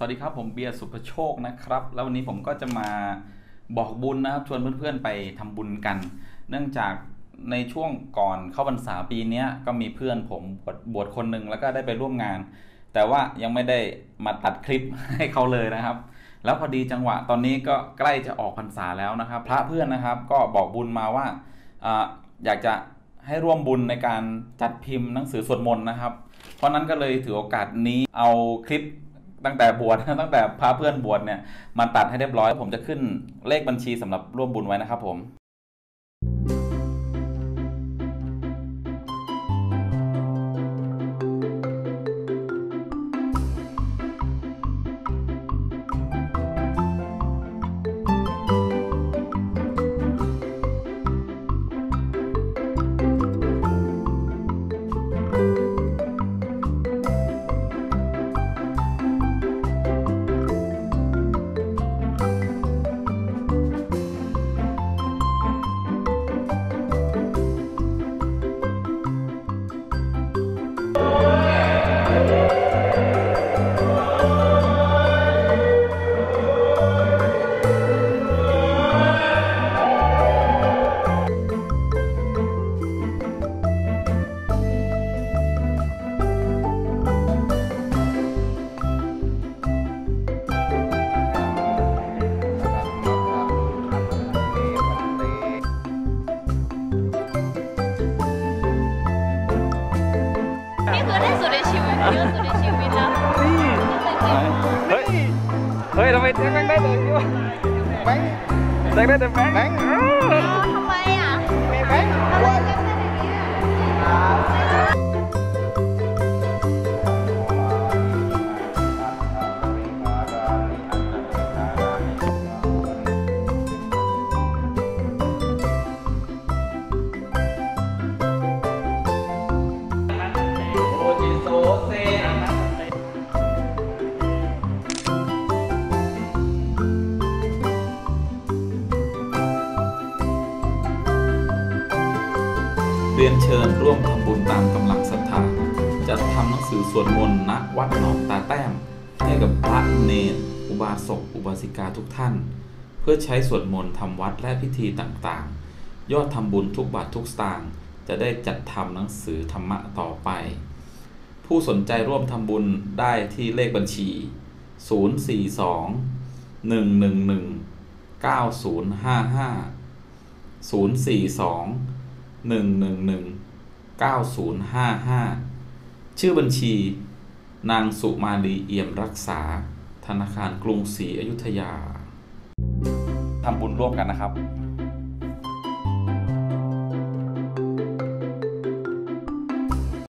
สวัสดีครับผมเบียร์สุภโชคนะครับ แล้ววันนี้ผมก็จะมาบอกบุญนะครับชวนเพื่อนๆไปทำบุญกัน เนื่องจากในช่วงก่อนเข้าพรรษาปีนี้ก็มีเพื่อนผมบวชบวชคนหนึ่งแล้วก็ได้ไปร่วมงาน แต่ว่ายังไม่ได้มาตัดคลิปให้เขาเลยนะครับ แล้วพอดีจังหวะตอนนี้ก็ใกล้จะออกพรรษาแล้วนะครับ พระเพื่อนนะครับก็บอกบุญมาว่าอาอยากจะให้ร่วมบุญในการจัดพิมพ์หนังสือสวดมนต์นะครับ เพราะนั้นก็เลยถือโอกาสนี้เอาคลิป ตั้งแต่บวชตั้งแต่พาเพื่อนบวชเนี่ยมาตัดให้เรียบร้อย ผมจะขึ้นเลขบัญชีสำหรับร่วมบุญไว้นะครับผม นี่คือที่สุดในชีวิตเยอะสุดในชีวิตแล้วเฮ้ยเฮ้ยทำไมแบงค์ได้แต่นี้วะแบงค์แบงค์ได้แต่แบงค์แบงค์ทำไมอะทำไมเล่นได้อย่างนี้ เรียนเชิญร่วมทำบุญตามกำลังศรัทธาจะทำหนังสือสวดมนต์ณวัดหนองตาแต้ม ให้กับพระเนรอุบาสกอุบาสิกาทุกท่าน เพื่อใช้สวดมนต์ทำวัดและพิธีต่างๆ ยอดทำบุญทุกบาททุกสตางค์จะได้จัดทำหนังสือธรรมะต่อไป ผู้สนใจร่วมทำบุญได้ที่เลขบัญชี 042 111 9055 042 111 9055ชื่อบัญชี นางสุมาลีเอี่ยมรักษา ธนาคารกรุงศรีอยุธยาทำบุญร่วมกันนะครับ